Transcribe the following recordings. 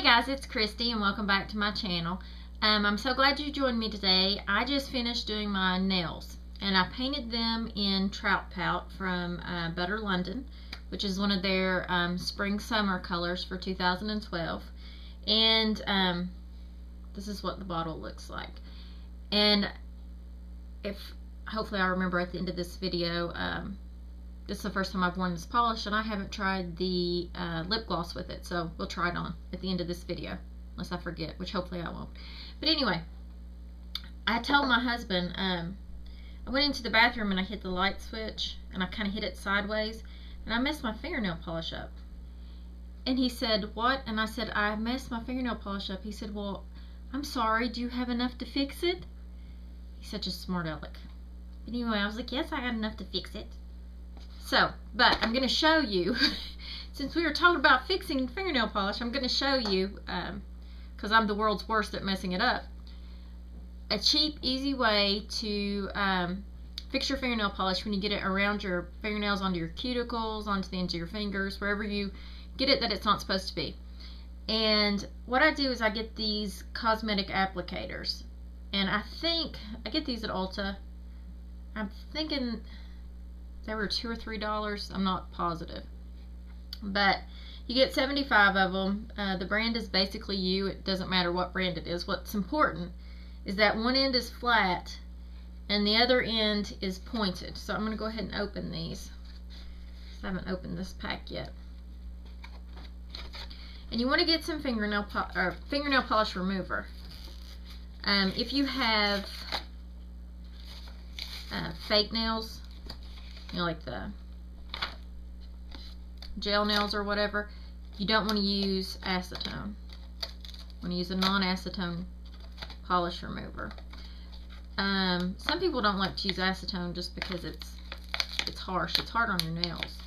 Hey guys, it's Christy and welcome back to my channel. Um, I'm so glad you joined me today. I just finished doing my nails and I painted them in Trout Pout from uh, Butter London, which is one of their um, spring summer colors for 2012. And um, this is what the bottle looks like. And if hopefully I remember at the end of this video, um, this is the first time I've worn this polish and I haven't tried the uh, lip gloss with it so we'll try it on at the end of this video unless I forget which hopefully I won't. But anyway I told my husband um, I went into the bathroom and I hit the light switch and I kind of hit it sideways and I messed my fingernail polish up. And he said what? And I said I messed my fingernail polish up. He said well I'm sorry do you have enough to fix it? He's such a smart aleck. But anyway I was like yes I got enough to fix it so, but I'm going to show you, since we were talking about fixing fingernail polish, I'm going to show you, because um, I'm the world's worst at messing it up, a cheap, easy way to um, fix your fingernail polish when you get it around your fingernails, onto your cuticles, onto the ends of your fingers, wherever you get it that it's not supposed to be. And what I do is I get these cosmetic applicators. And I think, I get these at Ulta. I'm thinking they were two or three dollars. I'm not positive. But you get 75 of them. Uh, the brand is basically you. It doesn't matter what brand it is. What's important is that one end is flat and the other end is pointed. So I'm going to go ahead and open these. I haven't opened this pack yet. And you want to get some fingernail, po or fingernail polish remover. Um, if you have uh, fake nails, you know, like the gel nails or whatever, you don't want to use acetone. You want to use a non-acetone polish remover. Um, some people don't like to use acetone just because it's it's harsh. It's hard on your nails.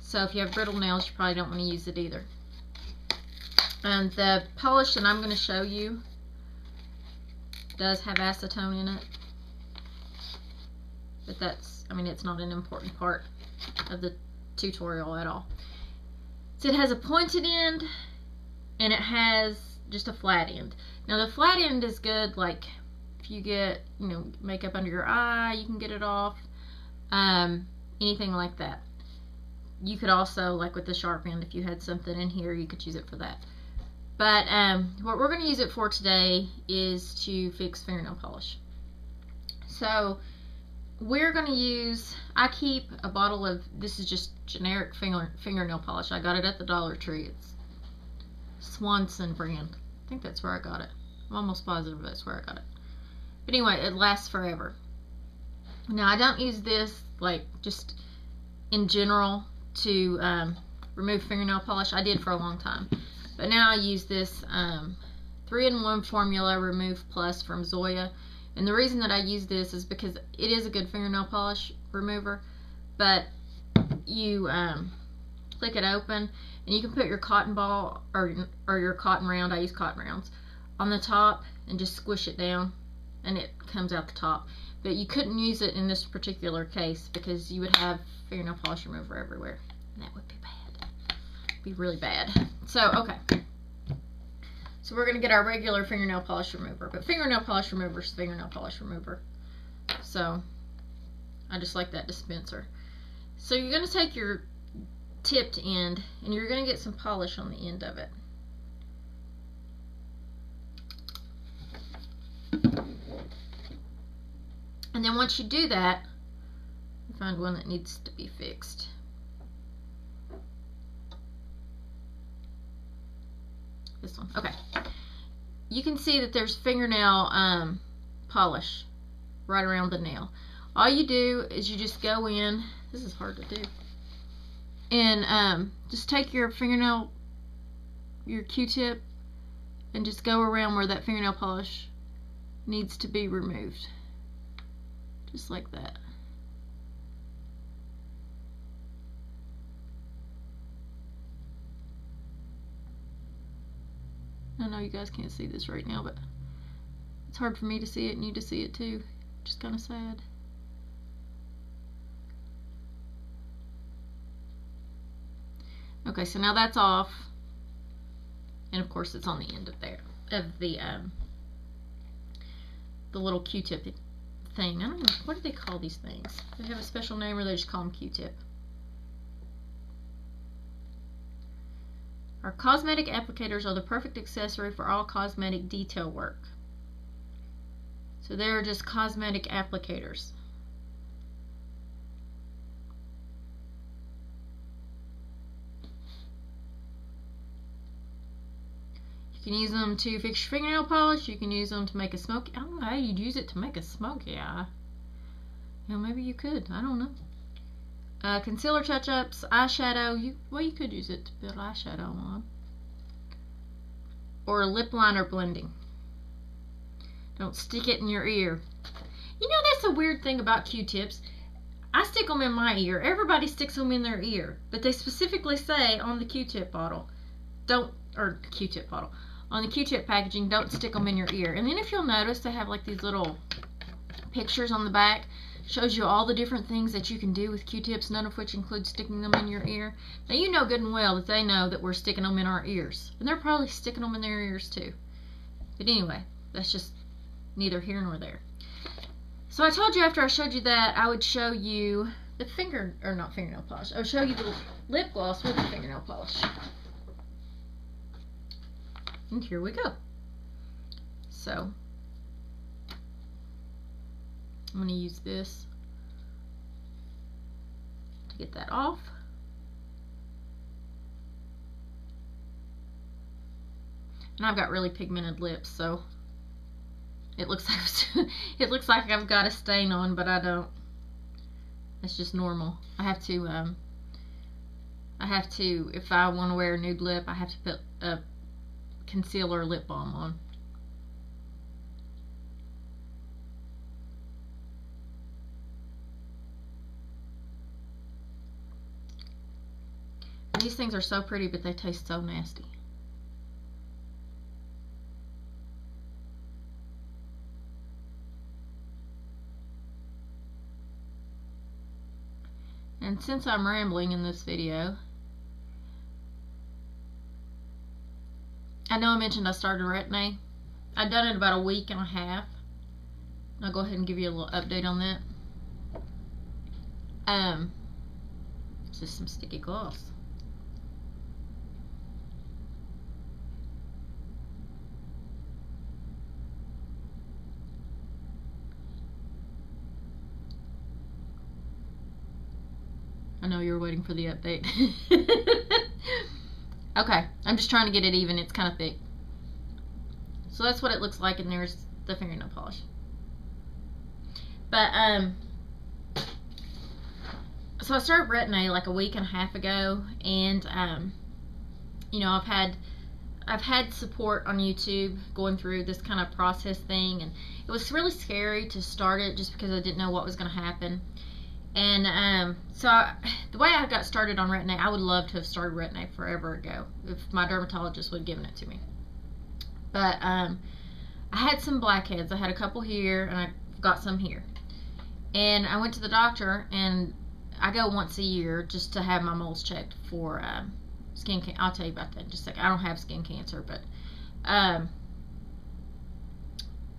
So if you have brittle nails, you probably don't want to use it either. And the polish that I'm going to show you does have acetone in it. But that's I mean, it's not an important part of the tutorial at all. So it has a pointed end and it has just a flat end. Now the flat end is good like if you get, you know, makeup under your eye, you can get it off. Um, anything like that. You could also, like with the sharp end, if you had something in here, you could use it for that. But um, what we're going to use it for today is to fix fingernail polish. So we're going to use, I keep a bottle of, this is just generic finger, fingernail polish. I got it at the Dollar Tree. It's Swanson brand. I think that's where I got it. I'm almost positive that's where I got it. But anyway, it lasts forever. Now, I don't use this, like, just in general to um, remove fingernail polish. I did for a long time. But now I use this um, 3-in-1 Formula Remove Plus from Zoya. And the reason that I use this is because it is a good fingernail polish remover, but you um, click it open and you can put your cotton ball or, or your cotton round, I use cotton rounds, on the top and just squish it down and it comes out the top. But you couldn't use it in this particular case because you would have fingernail polish remover everywhere. And that would be bad. Be really bad. So, okay. So we're going to get our regular fingernail polish remover. But fingernail polish remover is fingernail polish remover. So I just like that dispenser. So you're going to take your tipped end and you're going to get some polish on the end of it. And then once you do that, you find one that needs to be fixed. This one. Okay. You can see that there's fingernail um, polish right around the nail. All you do is you just go in. This is hard to do. And um, just take your fingernail, your Q-tip, and just go around where that fingernail polish needs to be removed. Just like that. I know you guys can't see this right now, but it's hard for me to see it and you to see it too. Just kind of sad. Okay, so now that's off. And of course it's on the end of there, of the, um, the little Q-tip thing. I don't know, what do they call these things? Do they have a special name or they just call them Q-tip? Our cosmetic applicators are the perfect accessory for all cosmetic detail work. So they're just cosmetic applicators. You can use them to fix your fingernail polish. You can use them to make a smoky. I don't know how you'd use it to make a smoky eye. You know, maybe you could. I don't know. Uh, concealer touch-ups, eyeshadow. You well, you could use it to build eyeshadow on. Or lip liner blending. Don't stick it in your ear. You know that's a weird thing about Q-tips. I stick them in my ear. Everybody sticks them in their ear, but they specifically say on the Q-tip bottle, don't or Q-tip bottle on the Q-tip packaging, don't stick them in your ear. And then if you'll notice, they have like these little pictures on the back. Shows you all the different things that you can do with Q-tips, none of which include sticking them in your ear. Now you know good and well that they know that we're sticking them in our ears. And they're probably sticking them in their ears too. But anyway, that's just neither here nor there. So I told you after I showed you that, I would show you the finger, or not fingernail polish, I would show you the lip gloss with the fingernail polish. And here we go. So, I'm going to use this to get that off. And I've got really pigmented lips, so it looks like it looks like I've got a stain on, but I don't. It's just normal. I have to um, I have to if I want to wear a nude lip, I have to put a concealer lip balm on. These things are so pretty, but they taste so nasty. And since I'm rambling in this video, I know I mentioned I started Retin-A. I've done it about a week and a half. I'll go ahead and give you a little update on that. Um, just some sticky gloss. I know you're waiting for the update. okay, I'm just trying to get it even. It's kind of thick. So that's what it looks like, and there's the fingernail polish. But, um, so I started Retin-A like a week and a half ago, and, um, you know, I've had, I've had support on YouTube going through this kind of process thing, and it was really scary to start it just because I didn't know what was going to happen. And um, so I, the way I got started on Retin-A, I would love to have started Retin-A forever ago if my dermatologist would have given it to me. But um, I had some blackheads. I had a couple here, and I got some here. And I went to the doctor, and I go once a year just to have my moles checked for um, skin cancer. I'll tell you about that in just a second. I don't have skin cancer, but um,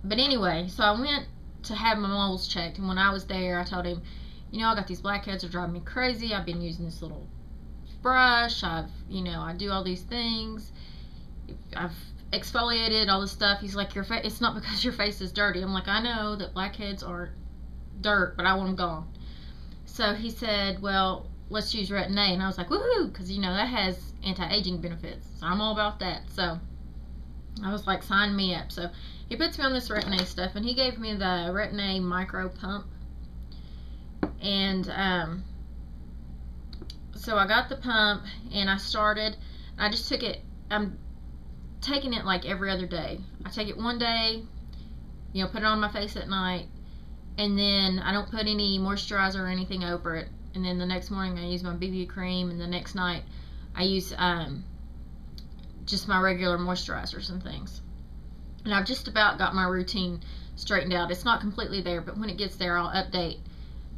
but anyway, so I went to have my moles checked, and when I was there, I told him you know, I got these blackheads are driving me crazy. I've been using this little brush. I've, you know, I do all these things. I've exfoliated all this stuff. He's like, your face, it's not because your face is dirty. I'm like, I know that blackheads are dirt, but I want them gone. So he said, well, let's use Retin-A. And I was like, woohoo, because, you know, that has anti-aging benefits. So I'm all about that. So I was like, sign me up. So he puts me on this Retin-A stuff, and he gave me the Retin-A micro pump and um, so I got the pump and I started. I just took it. I'm taking it like every other day. I take it one day, you know, put it on my face at night, and then I don't put any moisturizer or anything over it. And then the next morning I use my BB cream, and the next night I use um, just my regular moisturizers and things. And I've just about got my routine straightened out. It's not completely there, but when it gets there, I'll update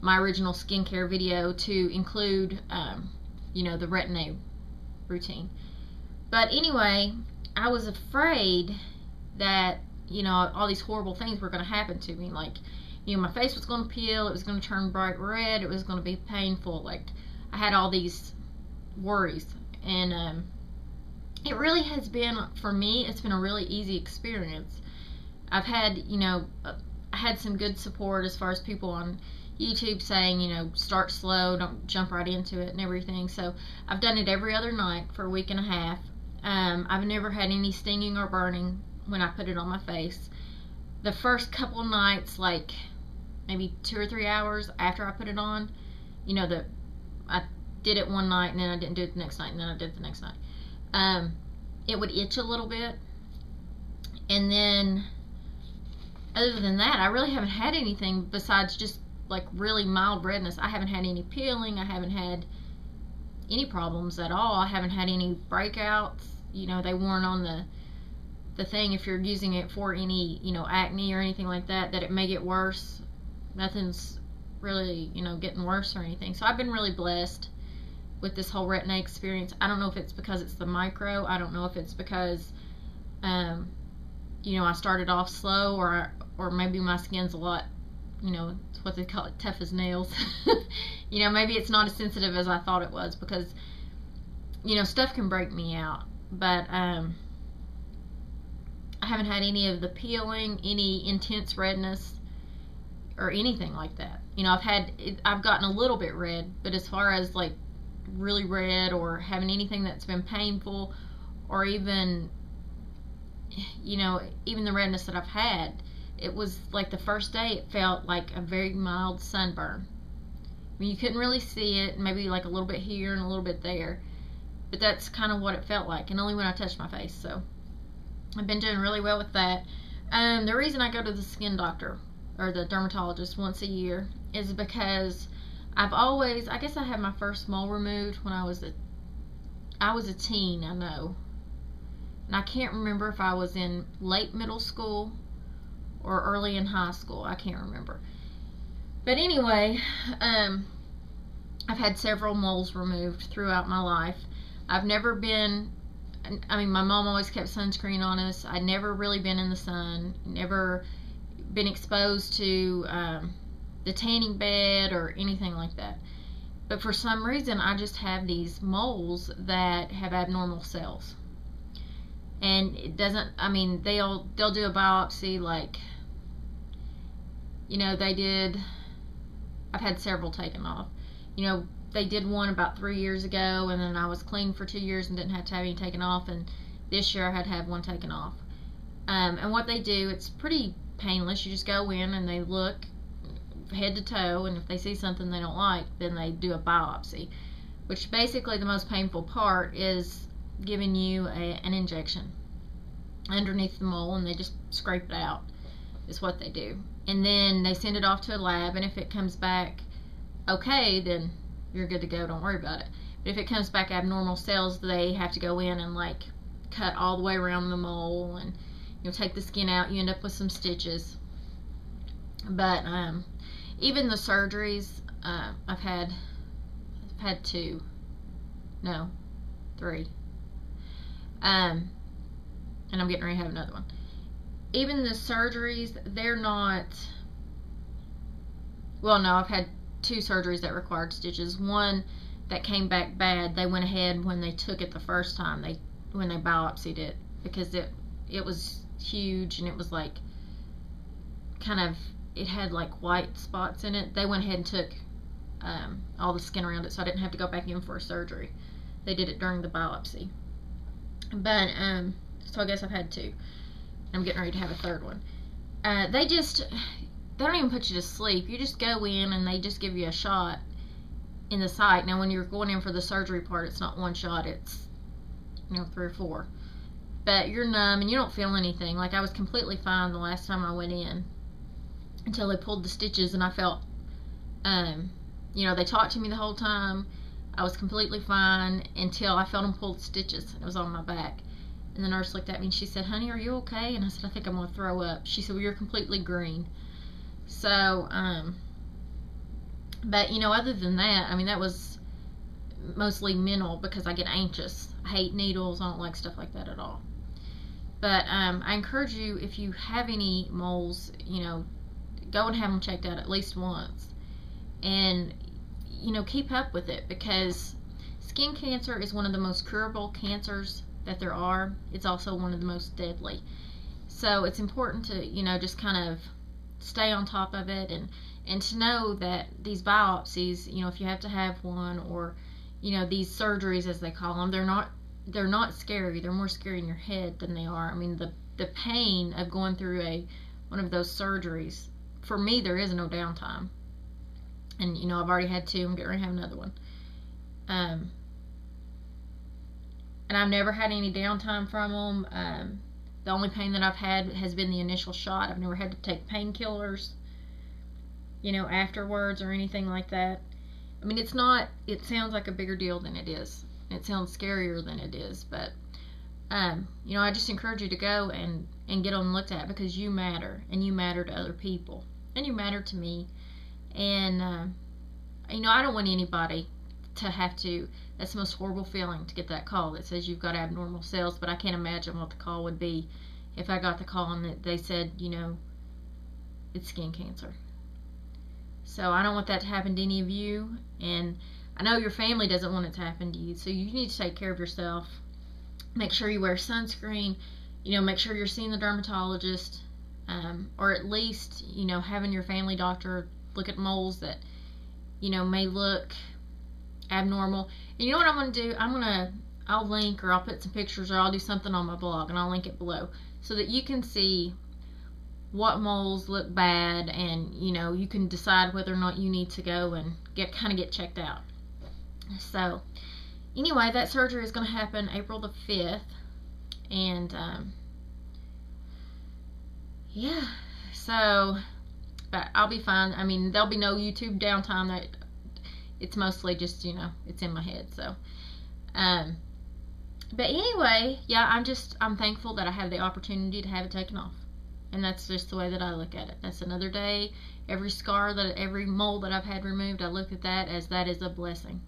my original skincare video to include, um, you know, the Retin-A routine. But anyway, I was afraid that you know all these horrible things were going to happen to me. Like, you know, my face was going to peel. It was going to turn bright red. It was going to be painful. Like, I had all these worries, and um, it really has been for me. It's been a really easy experience. I've had, you know, uh, I had some good support as far as people on YouTube saying, you know, start slow, don't jump right into it and everything. So I've done it every other night for a week and a half. Um, I've never had any stinging or burning when I put it on my face. The first couple nights, like maybe two or three hours after I put it on, you know, the I did it one night and then I didn't do it the next night and then I did it the next night. Um, it would itch a little bit, and then other than that, I really haven't had anything besides just like really mild redness. I haven't had any peeling. I haven't had any problems at all. I haven't had any breakouts. You know, they weren't on the the thing if you're using it for any, you know, acne or anything like that, that it may get worse. Nothing's really, you know, getting worse or anything. So I've been really blessed with this whole retin-A experience. I don't know if it's because it's the micro. I don't know if it's because, um, you know, I started off slow or or maybe my skin's a lot, you know, what they call it, tough as nails. you know, maybe it's not as sensitive as I thought it was because, you know, stuff can break me out. But um, I haven't had any of the peeling, any intense redness, or anything like that. You know, I've had, I've gotten a little bit red, but as far as like really red or having anything that's been painful or even, you know, even the redness that I've had, it was like the first day it felt like a very mild sunburn. I mean, you couldn't really see it, maybe like a little bit here and a little bit there, but that's kind of what it felt like, and only when I touched my face. So I've been doing really well with that. Um, the reason I go to the skin doctor or the dermatologist once a year is because I've always, I guess I had my first mole removed when I was a, I was a teen, I know. And I can't remember if I was in late middle school or early in high school. I can't remember. But anyway, um, I've had several moles removed throughout my life. I've never been, I mean, my mom always kept sunscreen on us. I'd never really been in the sun, never been exposed to um, the tanning bed or anything like that. But for some reason, I just have these moles that have abnormal cells. And it doesn't, I mean, they'll, they'll do a biopsy like you know, they did, I've had several taken off. You know, they did one about three years ago, and then I was clean for two years and didn't have to have any taken off, and this year I had to have one taken off. Um, and what they do, it's pretty painless. You just go in and they look head to toe, and if they see something they don't like, then they do a biopsy, which basically the most painful part is giving you a, an injection underneath the mole, and they just scrape it out. Is what they do. And then they send it off to a lab and if it comes back okay then you're good to go. Don't worry about it. But if it comes back abnormal cells they have to go in and like cut all the way around the mole and you know take the skin out. You end up with some stitches. But um, even the surgeries uh, I've had I've had two. No three. Um, and I'm getting ready to have another one even the surgeries, they're not. Well, no, I've had two surgeries that required stitches. One that came back bad. They went ahead when they took it the first time. They when they biopsied it because it it was huge and it was like kind of it had like white spots in it. They went ahead and took um, all the skin around it, so I didn't have to go back in for a surgery. They did it during the biopsy. But um, so I guess I've had two. I'm getting ready to have a third one. Uh, they just, they don't even put you to sleep. You just go in and they just give you a shot in the site. Now, when you're going in for the surgery part, it's not one shot, it's, you know, three or four. But you're numb and you don't feel anything. Like, I was completely fine the last time I went in until they pulled the stitches and I felt, um, you know, they talked to me the whole time. I was completely fine until I felt them pull the stitches. It was on my back. And the nurse looked at me and she said, Honey, are you okay? And I said, I think I'm going to throw up. She said, Well, you're completely green. So, um, but, you know, other than that, I mean, that was mostly mental because I get anxious. I hate needles. I don't like stuff like that at all. But um, I encourage you, if you have any moles, you know, go and have them checked out at least once. And, you know, keep up with it because skin cancer is one of the most curable cancers that there are. It's also one of the most deadly. So it's important to, you know, just kind of stay on top of it and, and to know that these biopsies, you know, if you have to have one or, you know, these surgeries as they call them, they're not they're not scary. They're more scary in your head than they are. I mean, the the pain of going through a one of those surgeries. For me, there is no downtime. And you know, I've already had two. I'm getting ready to have another one. Um, and I've never had any downtime from them. Um, the only pain that I've had has been the initial shot. I've never had to take painkillers, you know, afterwards or anything like that. I mean, it's not. It sounds like a bigger deal than it is. It sounds scarier than it is, but um, you know, I just encourage you to go and and get on looked at because you matter and you matter to other people and you matter to me. And uh, you know, I don't want anybody to have to. That's the most horrible feeling to get that call that says you've got abnormal cells. But I can't imagine what the call would be if I got the call and they said, you know, it's skin cancer. So I don't want that to happen to any of you. And I know your family doesn't want it to happen to you, so you need to take care of yourself. Make sure you wear sunscreen. You know, make sure you're seeing the dermatologist, um, or at least you know having your family doctor look at moles that you know may look abnormal. And you know what I'm going to do? I'm going to I'll link or I'll put some pictures or I'll do something on my blog and I'll link it below so that you can see what moles look bad and you know you can decide whether or not you need to go and get kind of get checked out. So, anyway, that surgery is going to happen April the 5th. And, um, yeah, so, but I'll be fine. I mean, there'll be no YouTube downtime. That It's mostly just, you know, it's in my head. So, um, but anyway, yeah, I'm just, I'm thankful that I have the opportunity to have it taken off. And that's just the way that I look at it. That's another day. Every scar that, every mole that I've had removed, I look at that as that is a blessing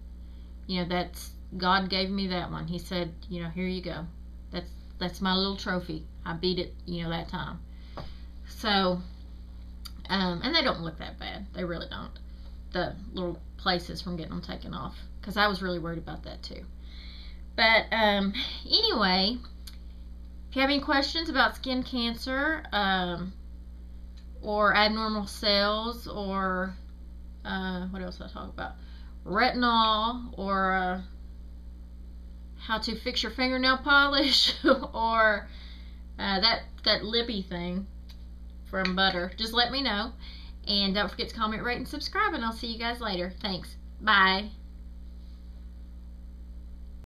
you know, that's God gave me that one. He said, you know, here you go. That's that's my little trophy. I beat it, you know, that time. So, um, and they don't look that bad. They really don't. The little places from getting them taken off, because I was really worried about that too. But um, anyway, if you have any questions about skin cancer, um, or abnormal cells, or uh, what else did I talk about? retinol or uh, how to fix your fingernail polish or uh, that that lippy thing from butter just let me know and don't forget to comment rate and subscribe and i'll see you guys later. Thanks. Bye